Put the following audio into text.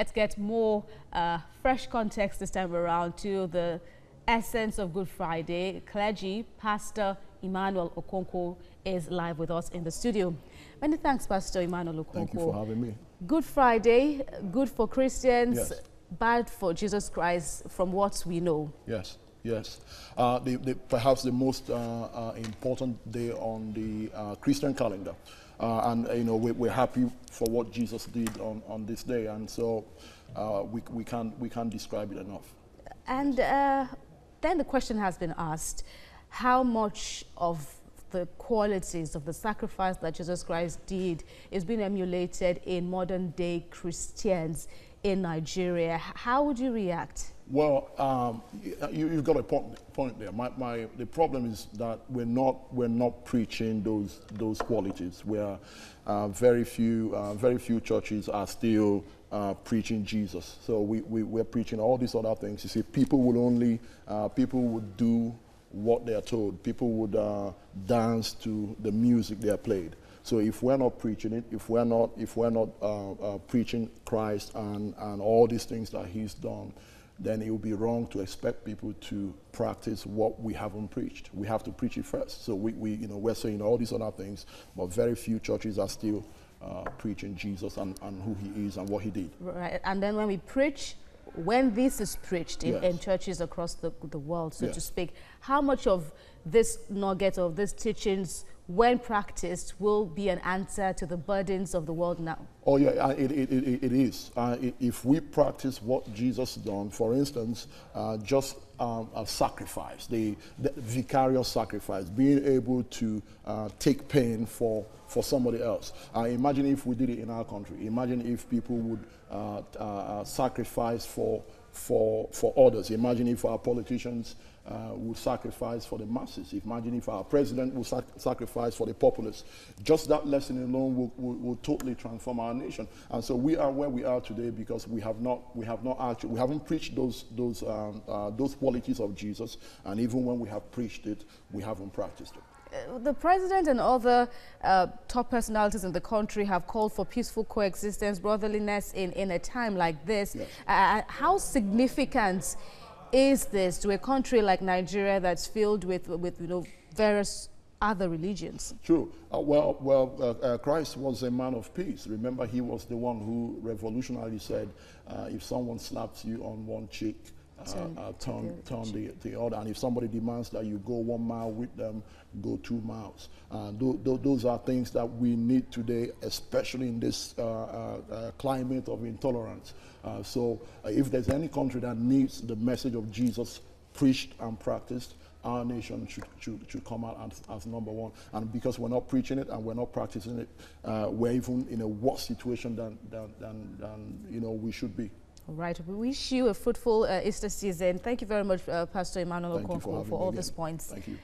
let's get more uh, fresh context this time around to the essence of Good Friday. Clergy, Pastor Emmanuel Okonkwo is live with us in the studio. Many thanks, Pastor Emmanuel Okonkwo. Thank you for having me. Good Friday, good for Christians, Yes. bad for Jesus Christ from what we know. Yes, yes. Uh, the, the, perhaps the most uh, uh, important day on the uh, Christian calendar. Uh, and, you know, we, we're happy for what Jesus did on, on this day. And so we, we, can't, we can't describe it enough. And then the question has been asked, how much of the qualities of the sacrifice that Jesus Christ did is being emulated in modern day Christians in Nigeria? How would you react? Well, um, you, you've got a point, point there. My, my, the problem is that we're not, we're not preaching those, those qualities. Where uh, very, few, uh, very few churches are still uh, preaching Jesus. So we, we, we're preaching all these other things. You see, people will only, uh, people would do what they are told. People would uh, dance to the music they are played. So if we're not preaching it, if we're not, if we're not uh, preaching Christ and, and all these things that He's done, then it would be wrong to expect people to practice what we haven't preached. We have to preach it first. So we, we you know, we're saying all these other things, but very few churches are still uh, preaching Jesus and, and who He is and what He did. Right. And then when we preach, when this is preached in, Yes. in churches across the, the world, so to speak, how much of this nugget of these teachings, when practiced, will be an answer to the burdens of the world now? Oh yeah, uh, it, it, it, it is. Uh, if we practice what Jesus done, for instance, uh, just um, a sacrifice, the, the vicarious sacrifice, being able to uh, take pain for, for somebody else. Uh, imagine if we did it in our country. Imagine if people would uh, uh, sacrifice for, for, for others. Imagine if our politicians uh, would sacrifice for the masses. Imagine if our president would sac- sacrifice for the populace. Just that lesson alone will, will, will totally transform our nation. And so we are where we are today because we have not, we have not actually, we haven't preached those, those, um, uh, those qualities of Jesus. And even when we have preached it, we haven't practiced it. Uh, The president and other uh, top personalities in the country have called for peaceful coexistence, brotherliness in, in a time like this. Yes. Uh, how significant is this to a country like Nigeria that's filled with, with you know, various other religions? True. Uh, well, well, uh, uh, Christ was a man of peace. Remember, he was the one who revolutionarily said, uh, if someone slaps you on one cheek, uh, Turn uh, the turn, the, the other. And if somebody demands that you go one mile with them, go two miles. Uh, tho- tho- those are things that we need today, especially in this uh, uh, uh, climate of intolerance. Uh, so, uh, if there's any country that needs the message of Jesus preached and practiced, our nation should, should, should come out as, as number one. And because we're not preaching it and we're not practicing it, uh, we're even in a worse situation than, than, than, than you know, we should be. All right. We wish you a fruitful uh, Easter season. Thank you very much, uh, Pastor Emmanuel you for for all again. these points. Thank you.